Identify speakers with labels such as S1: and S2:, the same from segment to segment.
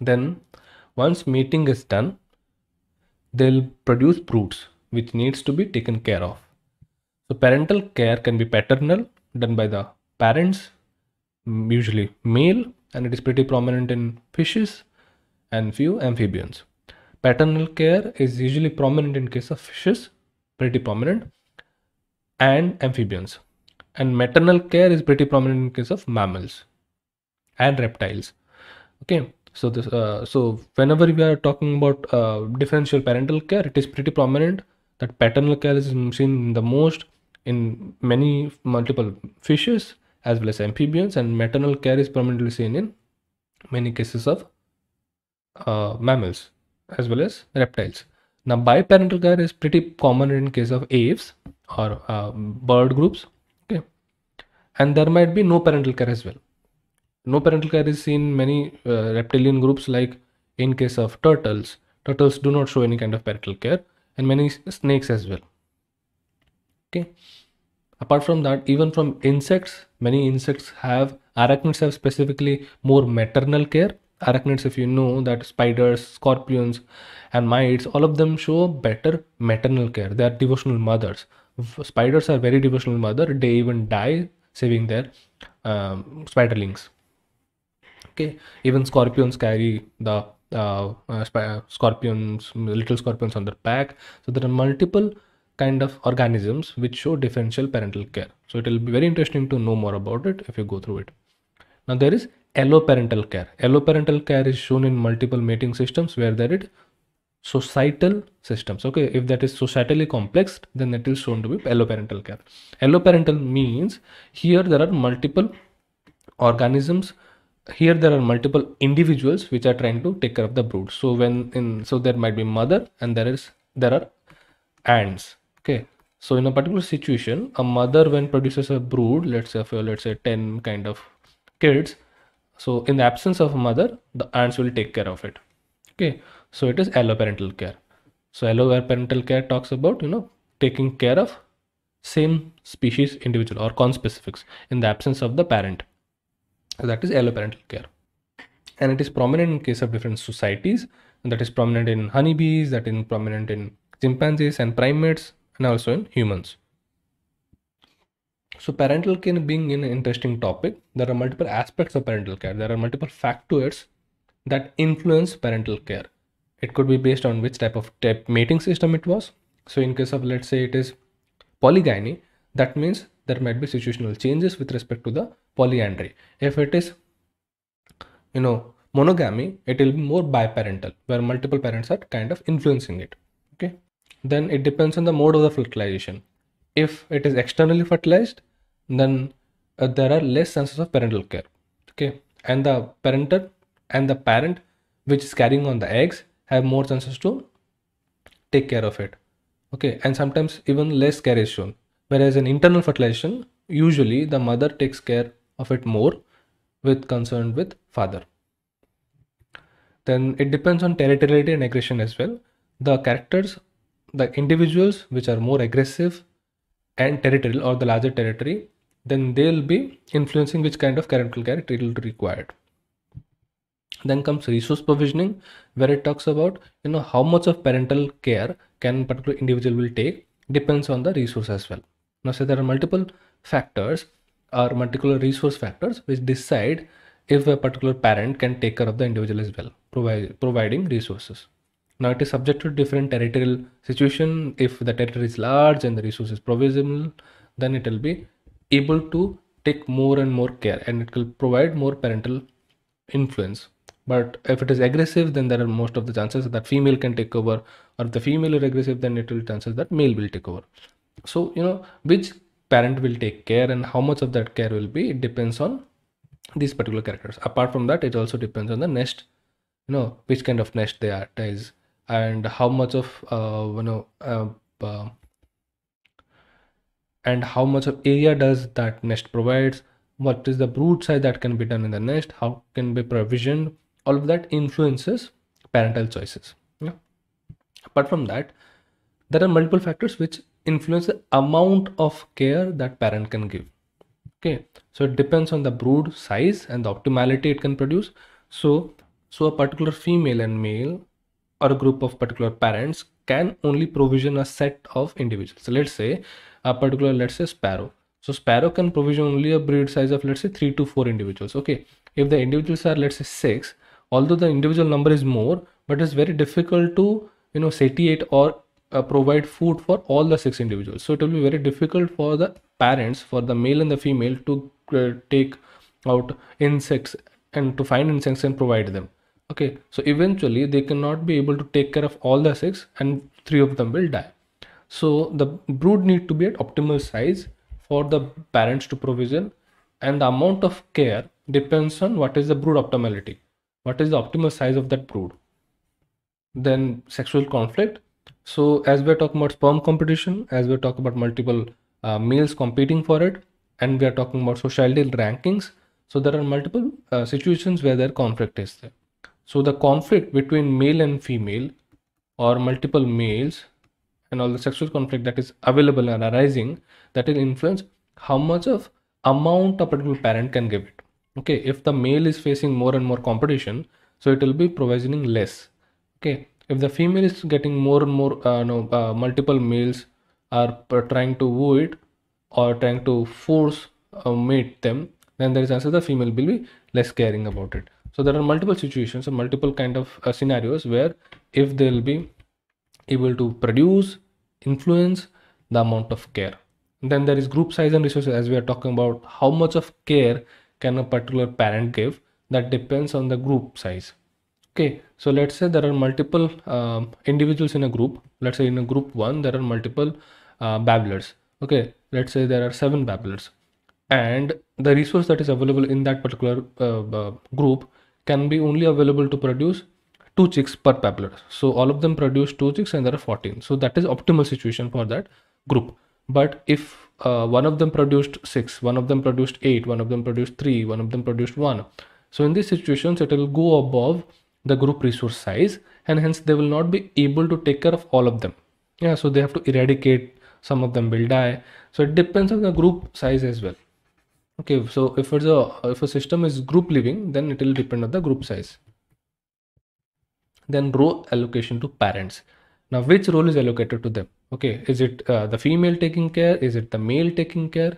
S1: then once mating is done they'll produce broods which needs to be taken care of. So parental care can be paternal done by the parents usually male and it is pretty prominent in fishes and few amphibians. Paternal care is usually prominent in case of fishes pretty prominent and amphibians. And maternal care is pretty prominent in case of mammals and reptiles. Okay so this uh, so whenever we are talking about uh, differential parental care it is pretty prominent that paternal care is seen the most in many multiple fishes as well as amphibians and maternal care is prominently seen in many cases of uh, mammals as well as reptiles. Now biparental care is pretty common in case of aves or uh, bird groups okay? And there might be no parental care as well no parental care is seen in many uh, reptilian groups like in case of turtles. Turtles do not show any kind of parental care and many snakes as well. Okay. Apart from that even from insects many insects have arachnids have specifically more maternal care. Arachnids if you know that spiders scorpions and mites all of them show better maternal care. They are devotional mothers. Spiders are very devotional mother. They even die saving their um, spiderlings okay. Even scorpions carry the uh, uh, scorpions little scorpions on their back. So there are multiple kind of organisms which show differential parental care. So it will be very interesting to know more about it if you go through it. Now there is alloparental care. Alloparental care is shown in multiple mating systems where there is societal systems. Okay if that is societally complex then it is shown to be alloparental care. Alloparental means here there are multiple organisms here there are multiple individuals which are trying to take care of the brood so when in so there might be mother and there is there are ants. Okay. So in a particular situation a mother when produces a brood let's say for let's say 10 kind of kids so in the absence of a mother the ants will take care of it. Okay. So it is alloparental care. So alloparental care talks about you know taking care of same species individual or conspecifics in the absence of the parent that is alloparental care. And it is prominent in case of different societies. That is prominent in honeybees that is prominent in chimpanzees and primates and also in humans. So parental care being an interesting topic there are multiple aspects of parental care. There are multiple factors that influence parental care. It could be based on which type of type mating system it was. So in case of let's say it is polygyny that means there might be situational changes with respect to the polyandry. If it is you know monogamy it will be more biparental where multiple parents are kind of influencing it. Okay? Then it depends on the mode of the fertilization. If it is externally fertilized then uh, there are less chances of parental care. Okay? And the parental and the parent which is carrying on the eggs have more chances to take care of it. Okay? And sometimes even less care is shown. Whereas in internal fertilization usually the mother takes care of it more with concern with father. Then it depends on territoriality and aggression as well. The characters the individuals which are more aggressive and territorial or the larger territory then they'll be influencing which kind of parental it will be required. Then comes resource provisioning where it talks about you know how much of parental care can particular individual will take depends on the resource as well. Now, say there are multiple factors or multiple resource factors which decide if a particular parent can take care of the individual as well, providing resources. Now, it is subject to different territorial situation. If the territory is large and the resource is provisional, then it will be able to take more and more care and it will provide more parental influence. But if it is aggressive, then there are most of the chances that female can take over, or if the female is aggressive, then it will chances that male will take over so you know which parent will take care and how much of that care will be it depends on these particular characters. Apart from that it also depends on the nest you know which kind of nest they are is and how much of uh, you know uh, uh, and how much of area does that nest provides what is the brood size that can be done in the nest how can be provisioned all of that influences parental choices yeah apart from that there are multiple factors which influence the amount of care that parent can give okay so it depends on the brood size and the optimality it can produce so So a particular female and male or a group of particular parents can only provision a set of individuals. So let's say a particular, let's say sparrow. So sparrow can provision only a breed size of let's say three to four individuals. Okay. If the individuals are let's say six, although the individual number is more, but it's very difficult to you know satiate or uh, provide food for all the six individuals. So it will be very difficult for the parents, for the male and the female to uh, take out insects and to find insects and provide them. Okay, so eventually they cannot be able to take care of all the six and three of them will die. So the brood need to be at optimal size for the parents to provision and the amount of care depends on what is the brood optimality. What is the optimal size of that brood. Then sexual conflict so as we're talking about sperm competition, as we're talking about multiple uh, males competing for it, and we are talking about societal rankings. So there are multiple uh, situations where there conflict is there. So the conflict between male and female or multiple males and all the sexual conflict that is available and arising that will influence how much of amount a particular parent can give it. Okay, if the male is facing more and more competition, so it will be provisioning less. Okay, if the female is getting more and more uh, no, uh, multiple males are trying to woo it or trying to force uh, mate them then there is also the female will be less caring about it. So there are multiple situations and multiple kind of uh, scenarios where if they'll be able to produce influence the amount of care. Then there is group size and resources as we are talking about how much of care can a particular parent give that depends on the group size okay so let's say there are multiple um, individuals in a group. Let's say in a group one there are multiple uh, babblers. Okay let's say there are seven babblers. And the resource that is available in that particular uh, uh, group can be only available to produce two chicks per babbler. So all of them produce two chicks and there are 14 so that is optimal situation for that group. But if uh, one of them produced six one of them produced eight one of them produced three one of them produced one so in these situations it will go above the group resource size and hence they will not be able to take care of all of them. Yeah so they have to eradicate some of them will die. So it depends on the group size as well. Okay so if it's a if a system is group living then it will depend on the group size. Then role allocation to parents. Now which role is allocated to them? Okay is it uh, the female taking care? Is it the male taking care?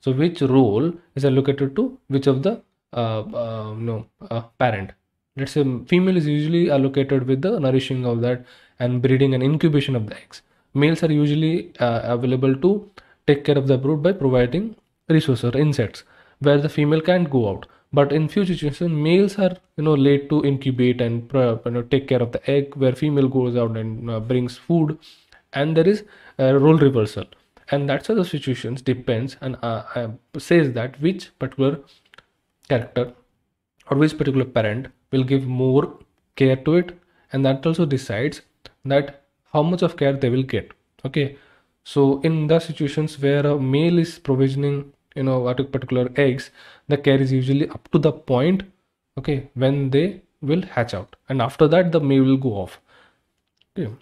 S1: So which role is allocated to which of the uh, uh, no uh, parent let's say female is usually allocated with the nourishing of that and breeding and incubation of the eggs. Males are usually uh, available to take care of the brood by providing resources or insects where the female can't go out. But in few situations males are you know late to incubate and you know, take care of the egg where female goes out and uh, brings food and there is a role reversal. And that's how the situations depends and uh, uh, says that which particular character or which particular parent will give more care to it. And that also decides that how much of care they will get. Okay. So in the situations where a male is provisioning you know what particular eggs the care is usually up to the point okay when they will hatch out. And after that the male will go off. Okay.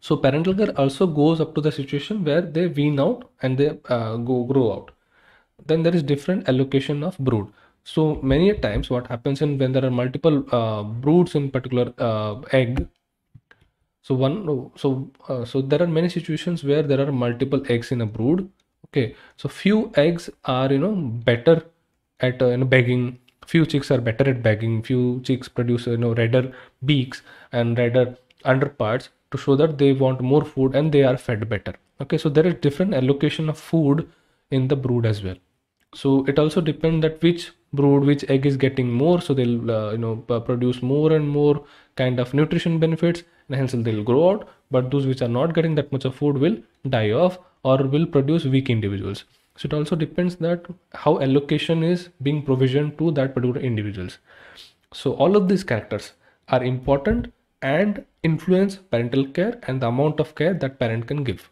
S1: So parental care also goes up to the situation where they wean out and they uh, go grow out. Then there is different allocation of brood so many times what happens in when there are multiple uh, broods in particular uh, egg. So one so uh, so there are many situations where there are multiple eggs in a brood. Okay. So few eggs are you know better at uh, you know begging. Few chicks are better at begging. Few chicks produce you know redder beaks and redder underparts to show that they want more food and they are fed better. Okay. So there is different allocation of food in the brood as well so it also depends that which brood which egg is getting more. So they'll uh, you know produce more and more kind of nutrition benefits and hence they'll grow out. But those which are not getting that much of food will die off or will produce weak individuals. So it also depends that how allocation is being provisioned to that particular individuals. So all of these characters are important and influence parental care and the amount of care that parent can give.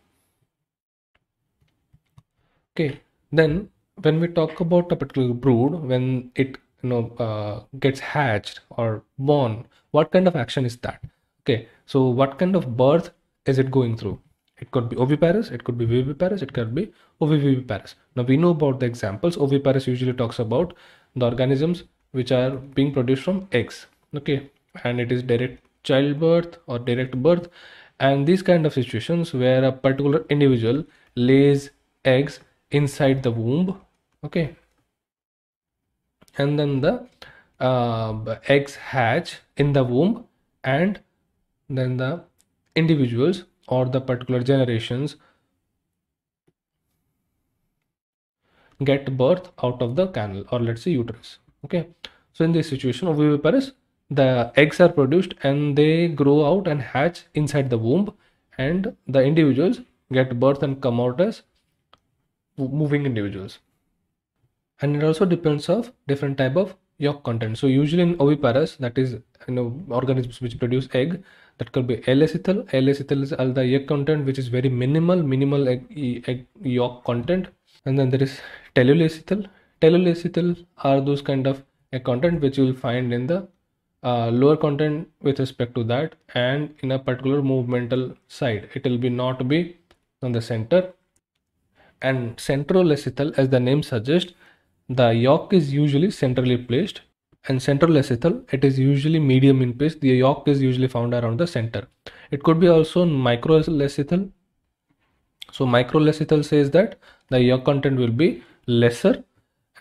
S1: Okay then when we talk about a particular brood when it you know uh, gets hatched or born what kind of action is that? Okay so what kind of birth is it going through? It could be oviparous it could be viviparous it could be ovoviviparous. Now we know about the examples. Oviparous usually talks about the organisms which are being produced from eggs okay? And it is direct childbirth or direct birth. And these kind of situations where a particular individual lays eggs inside the womb okay. And then the uh, eggs hatch in the womb and then the individuals or the particular generations get birth out of the canal or let's say uterus. Okay. So in this situation of oviviparous the eggs are produced and they grow out and hatch inside the womb and the individuals get birth and come out as moving individuals and it also depends of different type of yolk content so usually in oviparous that is you know organisms which produce egg that could be alecithal. Alecithal is all the egg content which is very minimal minimal egg, egg yolk content and then there is telolecithal. Telolecithal are those kind of egg content which you will find in the uh, lower content with respect to that and in a particular movemental side it will be not be on the center and centrolecithal as the name suggests the yolk is usually centrally placed and centrolecithal it is usually medium in pace the yolk is usually found around the center. It could be also micro microlecithal so micro microlecithal says that the yolk content will be lesser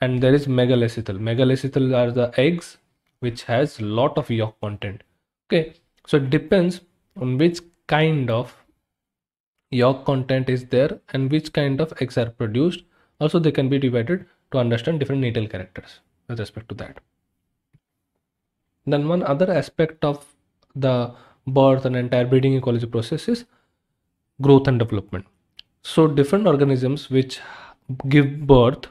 S1: and there is megalecithal megalecithal are the eggs which has lot of yolk content. Okay. So it depends on which kind of yolk content is there and which kind of eggs are produced. Also they can be divided to understand different natal characters with respect to that. Then one other aspect of the birth and entire breeding ecology process is growth and development. So different organisms which give birth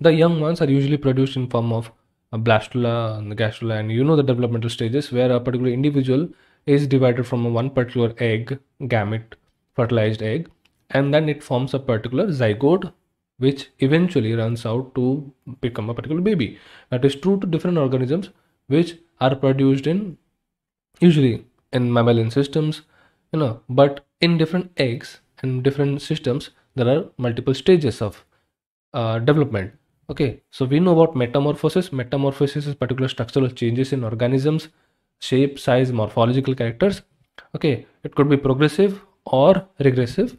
S1: the young ones are usually produced in form of a blastula and gastrula and you know the developmental stages where a particular individual is divided from one particular egg gamete fertilized egg and then it forms a particular zygote which eventually runs out to become a particular baby. That is true to different organisms which are produced in usually in mammalian systems you know but in different eggs and different systems there are multiple stages of uh, development. Okay so we know about metamorphosis. Metamorphosis is particular structural changes in organisms shape size morphological characters. Okay it could be progressive or regressive.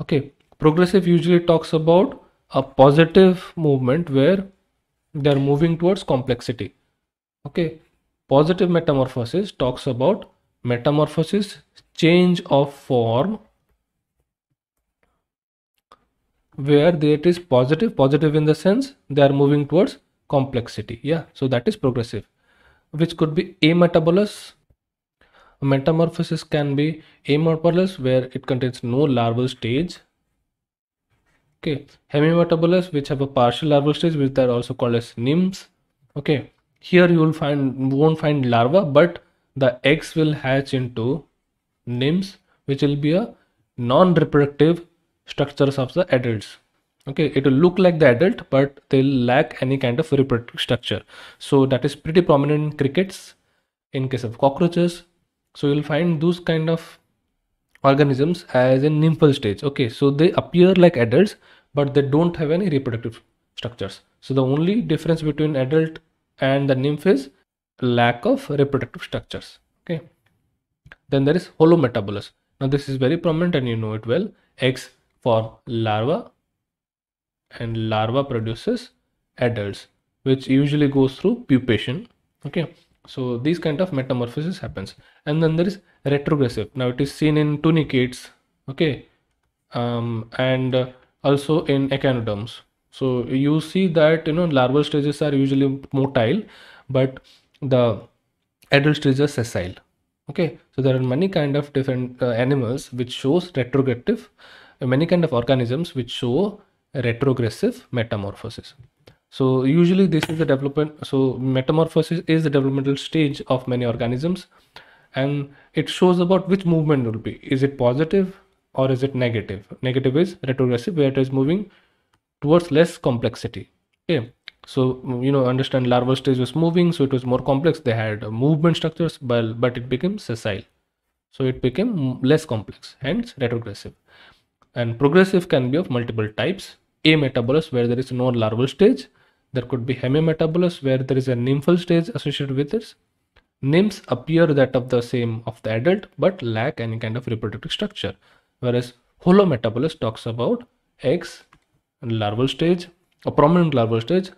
S1: Okay progressive usually talks about a positive movement where they are moving towards complexity. Okay? Positive metamorphosis talks about metamorphosis change of form where it is positive positive in the sense they are moving towards complexity. Yeah so that is progressive which could be ametabolous. Metamorphosis can be amorpholous where it contains no larval stage okay. Hemimetabolous which have a partial larval stage which are also called as nymphs okay. Here you will find won't find larva but the eggs will hatch into nymphs which will be a non-reproductive structures of the adults. Okay. It will look like the adult but they'll lack any kind of reproductive structure. So that is pretty prominent in crickets in case of cockroaches. So you'll find those kind of organisms as in nymphal stage okay so they appear like adults but they don't have any reproductive structures. So the only difference between adult and the nymph is lack of reproductive structures. Okay. Then there is holometabolous now this is very prominent and you know it well. Eggs for larva and larva produces adults which usually goes through pupation. Okay so these kind of metamorphosis happens. And then there is retrogressive. Now it is seen in tunicates okay? Um, and also in echinoderms. So you see that you know larval stages are usually motile but the adult stages are sessile okay? So there are many kind of different uh, animals which shows retrogressive many kind of organisms which show retrogressive metamorphosis so usually this is the development so metamorphosis is the developmental stage of many organisms and it shows about which movement will be. Is it positive or is it negative? Negative is retrogressive where it is moving towards less complexity. Okay. So you know understand larval stage was moving so it was more complex. They had movement structures but but it became sessile. So it became less complex hence retrogressive. And progressive can be of multiple types. A ametabolous where there is no larval stage there could be hemimetabolous where there is a nymphal stage associated with this. Nymphs appear that of the same of the adult but lack any kind of reproductive structure. Whereas holometabolous talks about eggs and larval stage, a prominent larval stage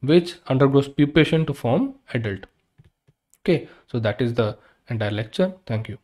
S1: which undergoes pupation to form adult. Okay, so that is the entire lecture. Thank you.